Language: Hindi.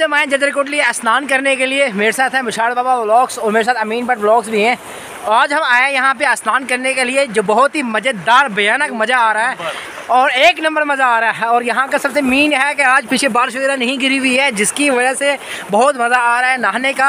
आज हम आए जदर कोटली स्नान करने के लिए, मेरे साथ हैं मिशाल बाबा व्लॉग्स और मेरे साथ अमीन भट्ट व्लॉग्स भी हैं। आज हम आए यहाँ पे स्नान करने के लिए, जो बहुत ही मज़ेदार, भयानक मज़ा आ रहा है। और एक नंबर मज़ा आ रहा है। और यहाँ का सबसे मीन है कि आज पीछे बारिश वगैरह नहीं गिरी हुई है, जिसकी वजह से बहुत मज़ा आ रहा है नहाने का।